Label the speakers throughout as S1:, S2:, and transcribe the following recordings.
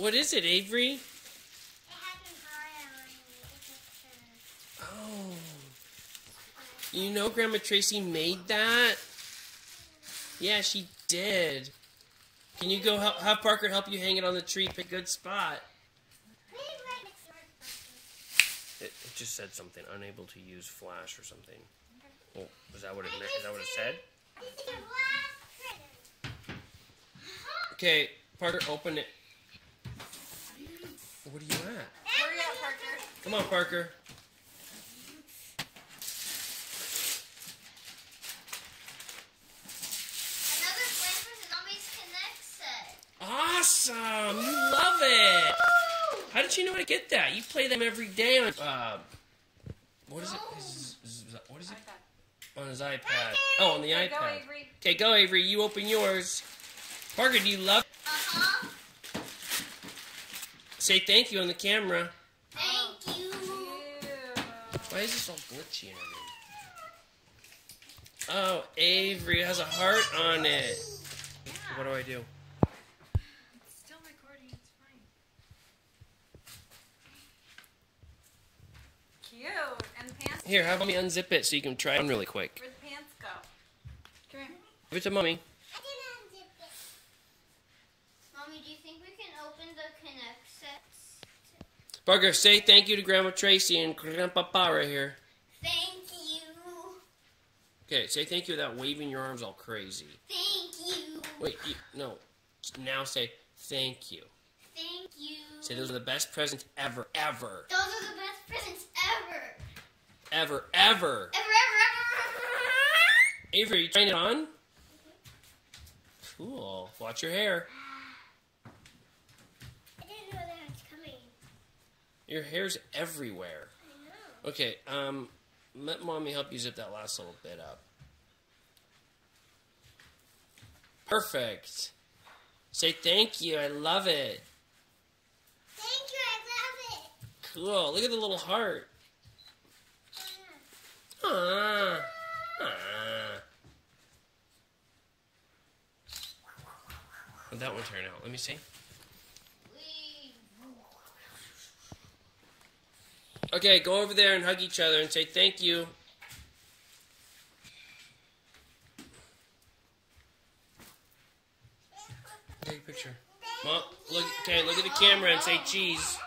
S1: What is it, Avery?
S2: It has an eye on the picture.
S1: Oh. You know Grandma Tracy made that? Yeah, she did. Can you go help, have Parker help you hang it on the tree? Pick a good spot.
S2: Please write next to our
S1: It, it just said something. Unable to use flash or something. Well, oh, is that what it meant? Is that what it said?
S2: This is your last present.
S1: Okay, Parker, open it. What are you at?
S3: Hurry up, Parker.
S1: Come on, Parker.
S2: Another Plants vs. Zombies K'NEX set.
S1: Awesome! You love it! How did you know how to get that? You play them every day on, uh, what is it? His- his- What is it? On his iPad. Oh, on the
S3: Okay, go,
S1: iPad.
S3: Avery.
S1: Okay, go Avery. You open yours. Parker, do you love?
S2: Uh-huh.
S1: Say thank you on the camera.
S2: Thank you.
S3: Ew.
S1: Why is this all glitchy and everything? Oh, Avery has a heart on it. What do I do?
S3: It's still recording. It's fine. Cute. And the pants.
S1: Here, have me unzip it so you can try it on really quick.
S3: Where'd the pants go? Come here.
S1: Give it to mommy.
S2: I didn't unzip it. Mommy, do you think we can open the K'NEX sets?
S1: Parker, say thank you to Grandma Tracy and Grandpapa right here.
S2: Thank you.
S1: Okay, say thank you without waving your arms all crazy.
S2: Thank you.
S1: Wait, you, no. Now say thank you.
S2: Thank you.
S1: Say those are the best presents ever, ever,
S2: Those are the best presents ever.
S1: ever, ever.
S2: Ever, ever, ever.
S1: Avery, you trying it on? Cool. Watch your hair.
S2: I didn't know that was coming.
S1: Your hair's everywhere.
S2: I know.
S1: Okay, um, let mommy help you zip that last little bit up. Perfect. Say thank you. I love it.
S2: Thank you, I love it.
S1: Cool. Look at the little heart. Ah. Ah. How'd that one turn out? Let me see. Okay, go over there and hug each other and say thank you. Take a picture. Mom, look. Okay, look at the camera and say cheese.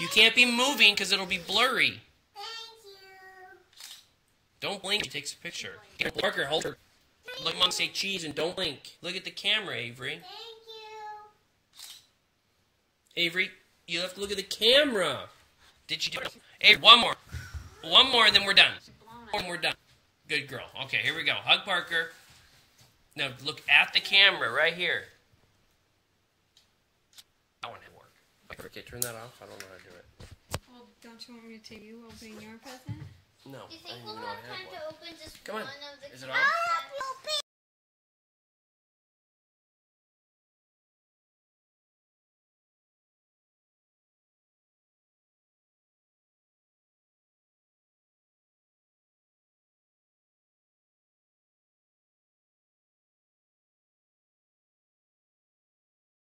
S1: You can't be moving because it'll be blurry. Don't blink. She takes a picture. Parker, hold her. Look, mom, say cheese and don't blink. Look at the camera, Avery.
S2: Thank you.
S1: Avery, you have to look at the camera. Did you do it? Avery, one more. One more, and then we're done. And we're done. Good girl. Okay, here we go. Hug Parker. Now look at the camera right here. That one didn't work. Okay, turn that off. I don't know how to do it.
S3: Well, don't you want me to take you opening your present?
S1: No,
S2: Do you think we'll
S1: even know I
S2: have time
S1: had
S2: to open just
S1: Come on.
S2: one of the
S1: Is it
S2: K'NEX
S1: off?